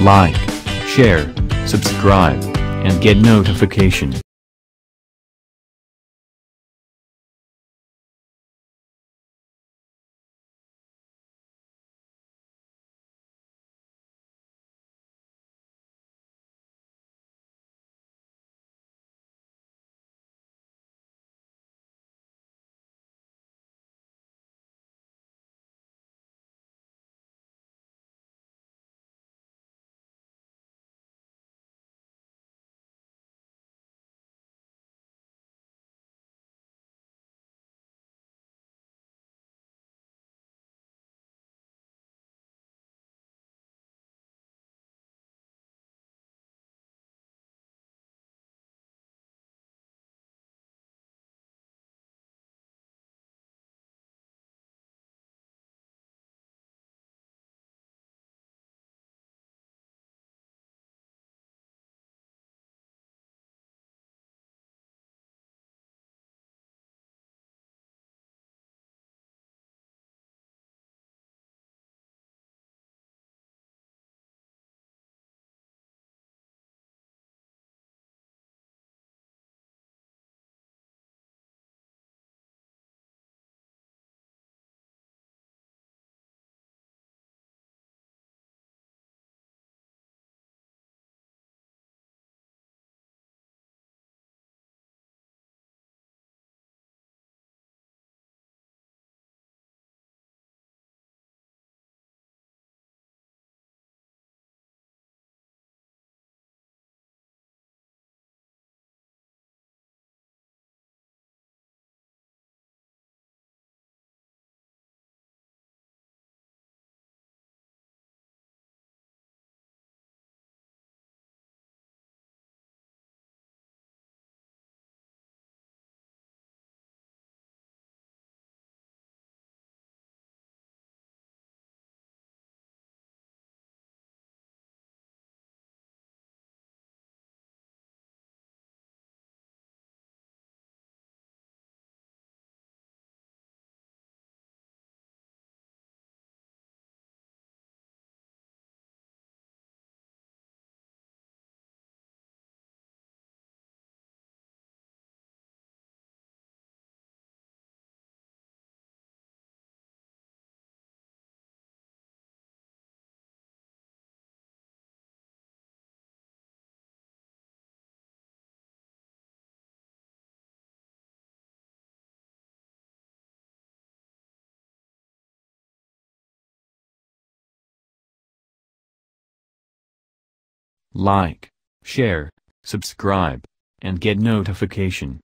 Like, share, subscribe, and get notification. Like, share, subscribe, and get notification.